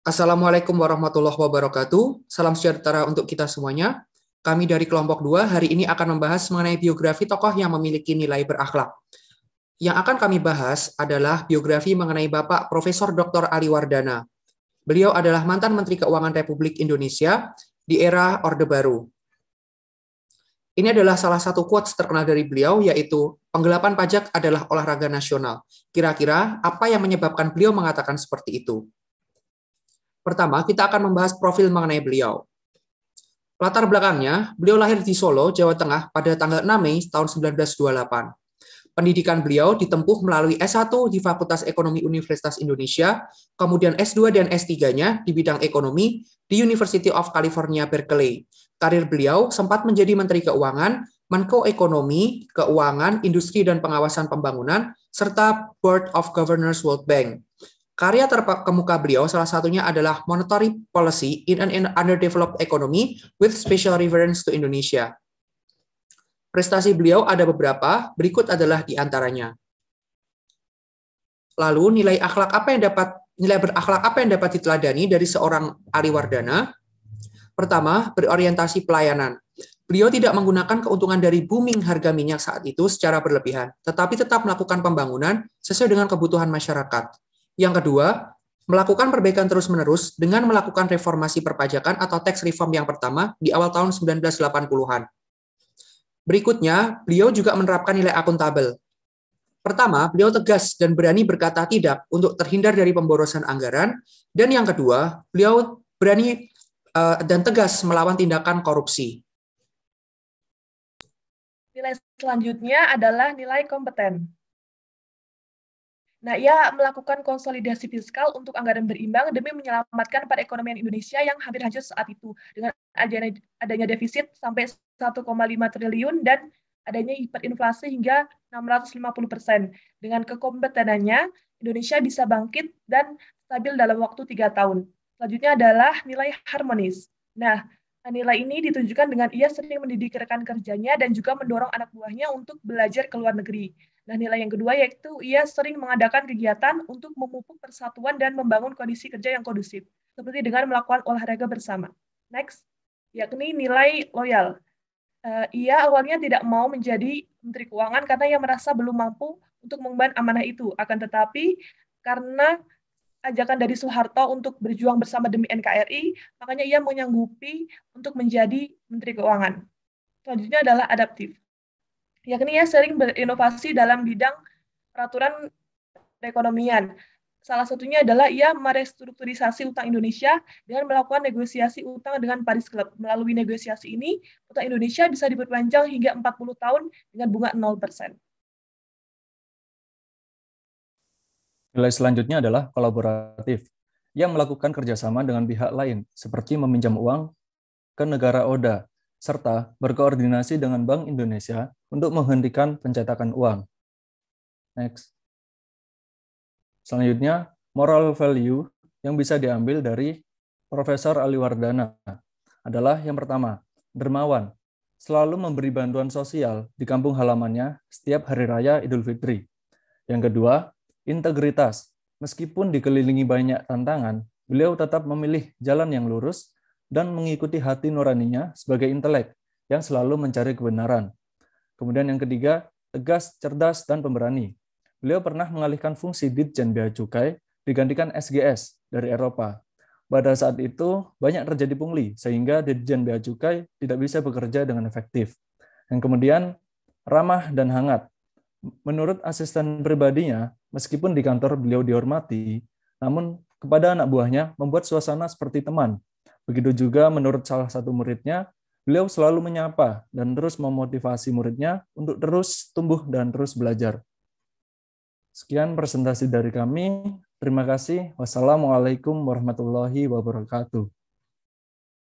Assalamualaikum warahmatullahi wabarakatuh. Salam sejahtera untuk kita semuanya. Kami dari kelompok 2 hari ini akan membahas mengenai biografi tokoh yang memiliki nilai berakhlak. Yang akan kami bahas adalah biografi mengenai Bapak Profesor Dr. Ali Wardana. Beliau adalah mantan Menteri Keuangan Republik Indonesia di era Orde Baru. Ini adalah salah satu quotes terkenal dari beliau, yaitu penggelapan pajak adalah olahraga nasional. Kira-kira apa yang menyebabkan beliau mengatakan seperti itu? Pertama, kita akan membahas profil mengenai beliau. Latar belakangnya, beliau lahir di Solo, Jawa Tengah pada tanggal 6 Mei tahun 1928. Pendidikan beliau ditempuh melalui S1 di Fakultas Ekonomi Universitas Indonesia, kemudian S2 dan S3-nya di bidang ekonomi di University of California, Berkeley. Karir beliau sempat menjadi Menteri Keuangan, Menko Ekonomi, Keuangan, Industri dan Pengawasan Pembangunan, serta Board of Governors World Bank. Karya terkemuka beliau salah satunya adalah Monetary Policy in an Underdeveloped Economy with Special Reference to Indonesia. Prestasi beliau ada beberapa, berikut adalah di antaranya. Lalu nilai akhlak apa yang dapat nilai berakhlak apa yang dapat diteladani dari seorang Ali Wardana? Pertama, berorientasi pelayanan. Beliau tidak menggunakan keuntungan dari booming harga minyak saat itu secara berlebihan, tetapi tetap melakukan pembangunan sesuai dengan kebutuhan masyarakat. Yang kedua, melakukan perbaikan terus-menerus dengan melakukan reformasi perpajakan atau tax reform yang pertama di awal tahun 1980-an. Berikutnya, beliau juga menerapkan nilai akuntabel. Pertama, beliau tegas dan berani berkata tidak untuk terhindar dari pemborosan anggaran. Dan yang kedua, beliau berani uh, dan tegas melawan tindakan korupsi. Nilai selanjutnya adalah nilai kompeten. Nah, ia melakukan konsolidasi fiskal untuk anggaran berimbang demi menyelamatkan perekonomian Indonesia yang hampir hancur saat itu dengan adanya, adanya defisit sampai 1,5 triliun dan adanya hiperinflasi hingga 650 persen. Dengan kekompetenannya, Indonesia bisa bangkit dan stabil dalam waktu tiga tahun. Selanjutnya adalah nilai harmonis. Nah, nilai ini ditunjukkan dengan ia sering mendidik rekan kerjanya dan juga mendorong anak buahnya untuk belajar ke luar negeri. Nah, nilai yang kedua yaitu ia sering mengadakan kegiatan untuk memupuk persatuan dan membangun kondisi kerja yang kondusif, seperti dengan melakukan olahraga bersama. Next, yakni nilai loyal. Uh, ia awalnya tidak mau menjadi Menteri Keuangan karena ia merasa belum mampu untuk mengemban amanah itu. Akan tetapi, karena ajakan dari Soeharto untuk berjuang bersama demi NKRI, makanya ia menyanggupi untuk menjadi Menteri Keuangan. Selanjutnya adalah adaptif yakni ia sering berinovasi dalam bidang peraturan perekonomian. Salah satunya adalah ia merestrukturisasi utang Indonesia dengan melakukan negosiasi utang dengan Paris Club. Melalui negosiasi ini, utang Indonesia bisa diperpanjang hingga 40 tahun dengan bunga 0%. Nilai selanjutnya adalah kolaboratif. Ia melakukan kerjasama dengan pihak lain, seperti meminjam uang ke negara ODA serta berkoordinasi dengan Bank Indonesia untuk menghentikan pencetakan uang. Next. Selanjutnya, moral value yang bisa diambil dari Profesor Ali Wardana adalah yang pertama, dermawan, selalu memberi bantuan sosial di kampung halamannya setiap hari raya Idul Fitri. Yang kedua, integritas. Meskipun dikelilingi banyak tantangan, beliau tetap memilih jalan yang lurus dan mengikuti hati nuraninya sebagai intelek yang selalu mencari kebenaran. Kemudian yang ketiga, tegas, cerdas, dan pemberani. Beliau pernah mengalihkan fungsi Ditjen Bea Cukai digantikan SGS dari Eropa. Pada saat itu, banyak terjadi pungli, sehingga Ditjen Bea Cukai tidak bisa bekerja dengan efektif. Yang kemudian, ramah dan hangat. Menurut asisten pribadinya, meskipun di kantor beliau dihormati, namun kepada anak buahnya membuat suasana seperti teman, Begitu juga menurut salah satu muridnya, beliau selalu menyapa dan terus memotivasi muridnya untuk terus tumbuh dan terus belajar. Sekian presentasi dari kami. Terima kasih. Wassalamualaikum warahmatullahi wabarakatuh.